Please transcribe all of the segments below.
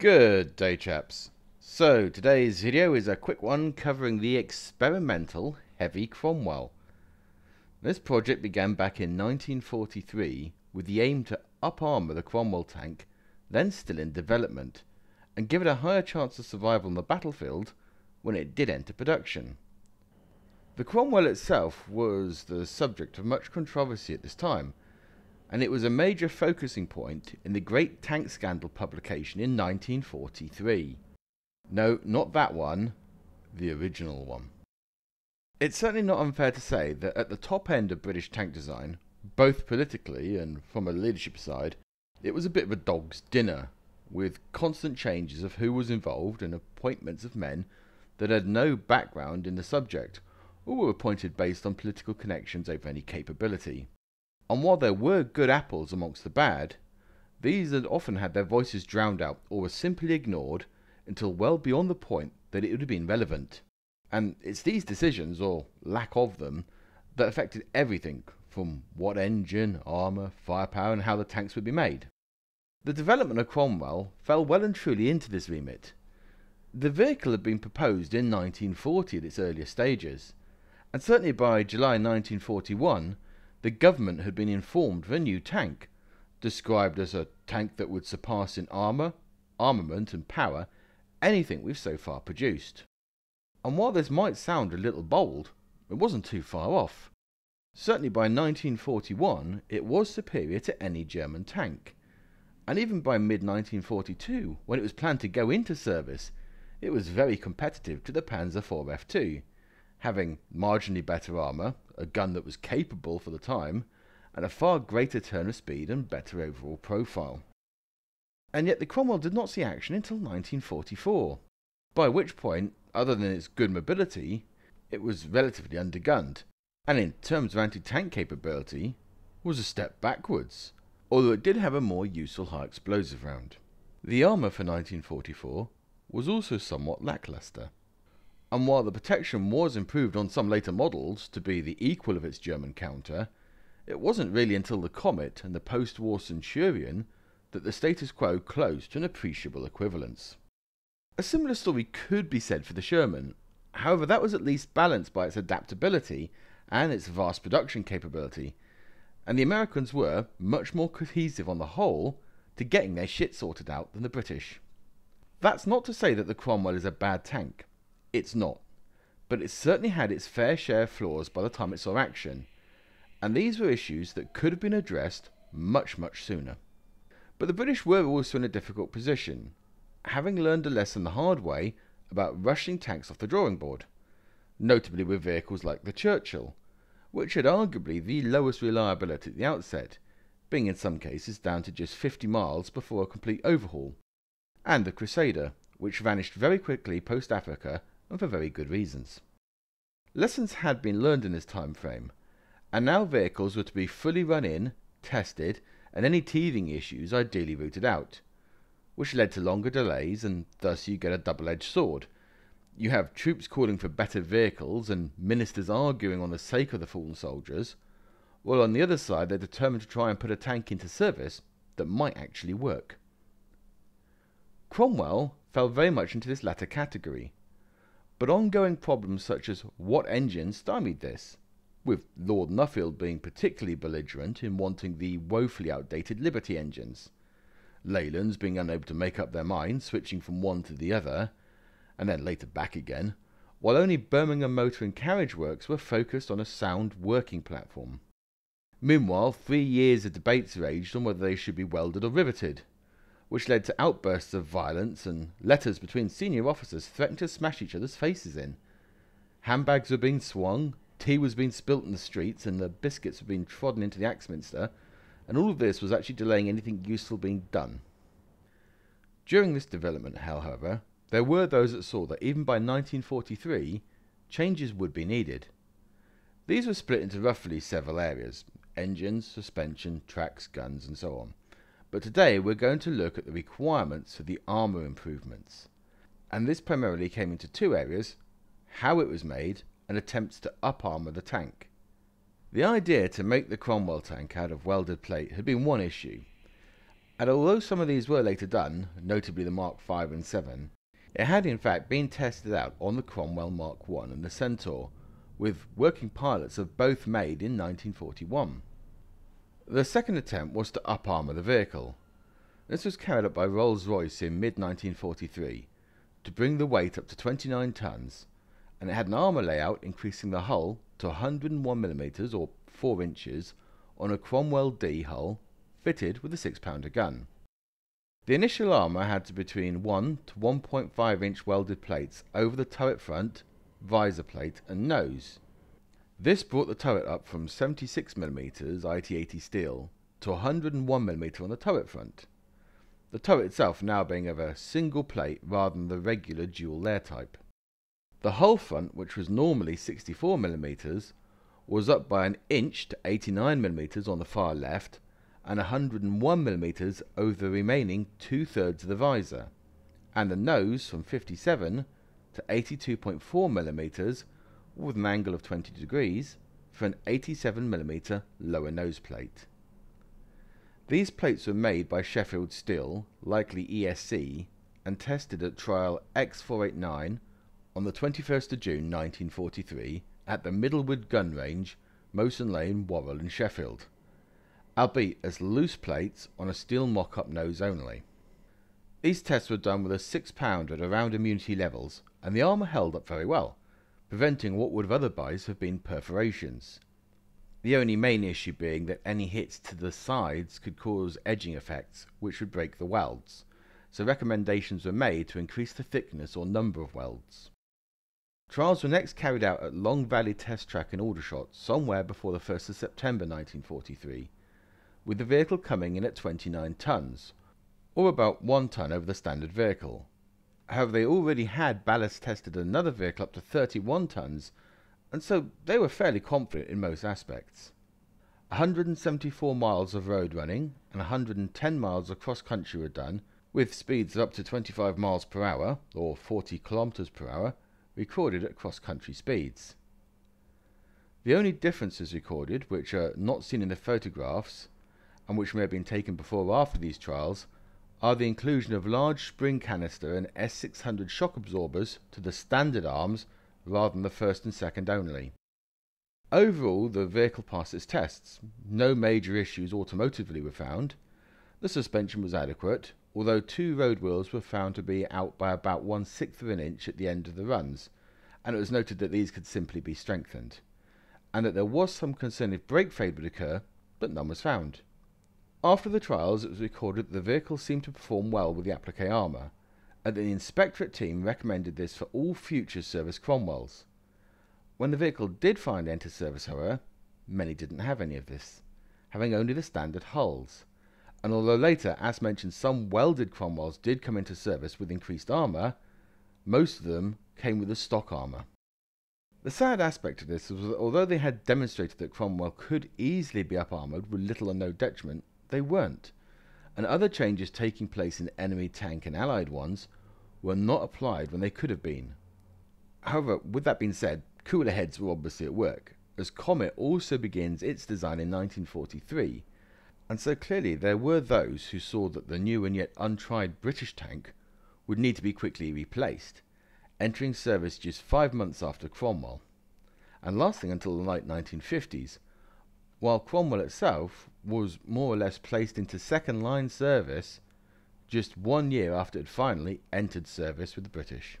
Good day chaps. So today's video is a quick one covering the experimental Heavy Cromwell. This project began back in 1943 with the aim to up armour the Cromwell tank, then still in development, and give it a higher chance of survival on the battlefield when it did enter production. The Cromwell itself was the subject of much controversy at this time, and it was a major focusing point in the Great Tank Scandal publication in 1943. No, not that one, the original one. It's certainly not unfair to say that at the top end of British tank design, both politically and from a leadership side, it was a bit of a dog's dinner, with constant changes of who was involved and appointments of men that had no background in the subject, or were appointed based on political connections over any capability. And while there were good apples amongst the bad, these had often had their voices drowned out or were simply ignored until well beyond the point that it would have been relevant. And it's these decisions, or lack of them, that affected everything from what engine, armour, firepower, and how the tanks would be made. The development of Cromwell fell well and truly into this remit. The vehicle had been proposed in 1940 at its earliest stages, and certainly by July 1941 the government had been informed of a new tank, described as a tank that would surpass in armour, armament, and power anything we've so far produced. And while this might sound a little bold, it wasn't too far off. Certainly by 1941 it was superior to any German tank, and even by mid 1942, when it was planned to go into service, it was very competitive to the Panzer IV F2, having marginally better armour, a gun that was capable for the time, and a far greater turn of speed and better overall profile. And yet the Cromwell did not see action until 1944, by which point, other than its good mobility, it was relatively undergunned, and in terms of anti-tank capability, was a step backwards, although it did have a more useful high explosive round. The armour for 1944 was also somewhat lacklustre and while the protection was improved on some later models to be the equal of its German counter, it wasn't really until the Comet and the post-war Centurion that the status quo closed to an appreciable equivalence. A similar story could be said for the Sherman, however that was at least balanced by its adaptability and its vast production capability, and the Americans were much more cohesive on the whole to getting their shit sorted out than the British. That's not to say that the Cromwell is a bad tank. It's not. But it certainly had its fair share of flaws by the time it saw action, and these were issues that could have been addressed much, much sooner. But the British were also in a difficult position, having learned a lesson the hard way about rushing tanks off the drawing board, notably with vehicles like the Churchill, which had arguably the lowest reliability at the outset, being in some cases down to just 50 miles before a complete overhaul, and the Crusader, which vanished very quickly post Africa and for very good reasons. Lessons had been learned in this time frame, and now vehicles were to be fully run in, tested, and any teething issues ideally rooted out, which led to longer delays, and thus you get a double-edged sword. You have troops calling for better vehicles and ministers arguing on the sake of the fallen soldiers, while on the other side they're determined to try and put a tank into service that might actually work. Cromwell fell very much into this latter category, but ongoing problems such as what engine stymied this, with Lord Nuffield being particularly belligerent in wanting the woefully outdated Liberty engines, Leylands being unable to make up their minds, switching from one to the other, and then later back again, while only Birmingham Motor and Carriage Works were focused on a sound working platform. Meanwhile, three years of debates raged on whether they should be welded or riveted, which led to outbursts of violence and letters between senior officers threatening to smash each other's faces in. Handbags were being swung, tea was being spilt in the streets, and the biscuits were being trodden into the Axminster, and all of this was actually delaying anything useful being done. During this development, however, there were those that saw that even by 1943, changes would be needed. These were split into roughly several areas engines, suspension, tracks, guns, and so on but today we're going to look at the requirements for the armour improvements. And this primarily came into two areas, how it was made and attempts to up-armour the tank. The idea to make the Cromwell tank out of welded plate had been one issue, And although some of these were later done, notably the Mark V and 7, it had in fact been tested out on the Cromwell Mark I and the Centaur, with working pilots of both made in 1941. The second attempt was to up armour the vehicle. This was carried out by Rolls-Royce in mid-1943 to bring the weight up to 29 tons, and it had an armour layout increasing the hull to 101mm or 4 inches on a Cromwell D hull fitted with a 6 pounder gun. The initial armour had between 1 to 1.5 inch welded plates over the turret front, visor plate and nose. This brought the turret up from 76mm IT80 steel to 101mm on the turret front. The turret itself now being of a single plate rather than the regular dual layer type. The hull front, which was normally 64mm, was up by an inch to 89mm on the far left and 101mm over the remaining two thirds of the visor, and the nose from 57 to 82.4mm with an angle of 20 degrees for an 87mm lower nose plate. These plates were made by Sheffield Steel, likely ESC, and tested at trial X489 on the 21st of June 1943 at the Middlewood Gun Range, Moson Lane, Worrall in Sheffield albeit as loose plates on a steel mock-up nose only. These tests were done with a 6 pounder at around immunity levels, and the armour held up very well, preventing what would have otherwise have been perforations. The only main issue being that any hits to the sides could cause edging effects, which would break the welds, so recommendations were made to increase the thickness or number of welds. Trials were next carried out at Long Valley Test Track in Aldershot somewhere before the 1st of September 1943, with the vehicle coming in at 29 tons, or about 1 ton over the standard vehicle. However, they already had ballast tested another vehicle up to 31 tons, and so they were fairly confident in most aspects. 174 miles of road running and 110 miles of cross country were done, with speeds of up to 25 miles per hour, or 40 kilometers per hour, recorded at cross country speeds. The only differences recorded, which are not seen in the photographs, and which may have been taken before or after these trials, are the inclusion of large spring canister and S600 shock absorbers to the standard arms rather than the first and second only. Overall, the vehicle passed its tests. No major issues automotively were found. The suspension was adequate, although two road wheels were found to be out by about one sixth of an inch at the end of the runs, and it was noted that these could simply be strengthened, and that there was some concern if brake fade would occur, but none was found. After the trials, it was recorded that the vehicle seemed to perform well with the applique armour, and the inspectorate team recommended this for all future service Cromwells. When the vehicle did finally enter service, however, many didn't have any of this, having only the standard hulls. And although later, as mentioned, some welded Cromwells did come into service with increased armour, most of them came with the stock armour. The sad aspect of this was that although they had demonstrated that Cromwell could easily be up armoured with little or no detriment, they weren't, and other changes taking place in enemy tank and allied ones were not applied when they could have been. However, with that being said, cooler heads were obviously at work, as Comet also begins its design in 1943, and so clearly there were those who saw that the new and yet untried British tank would need to be quickly replaced, entering service just five months after Cromwell, and lasting until the late 1950s, while Cromwell itself was more or less placed into second line service just one year after it finally entered service with the British.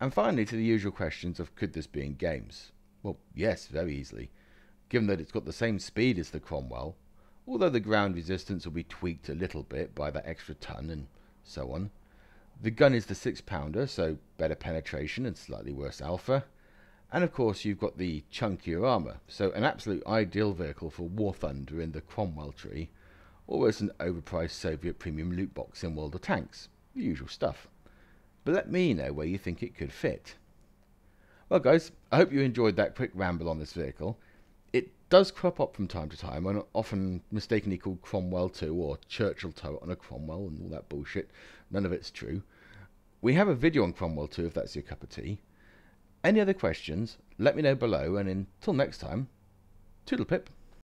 And finally, to the usual questions of could this be in games? Well, yes, very easily, given that it's got the same speed as the Cromwell, although the ground resistance will be tweaked a little bit by that extra ton and so on. The gun is the six pounder, so better penetration and slightly worse alpha. And of course, you've got the chunkier armour, so an absolute ideal vehicle for War Thunder in the Cromwell tree, or as an overpriced Soviet premium loot box in World of Tanks. The usual stuff. But let me know where you think it could fit. Well, guys, I hope you enjoyed that quick ramble on this vehicle. It does crop up from time to time, and often mistakenly called Cromwell 2 or Churchill turret on a Cromwell and all that bullshit. None of it's true. We have a video on Cromwell 2 if that's your cup of tea. Any other questions, let me know below, and until next time, toodle pip.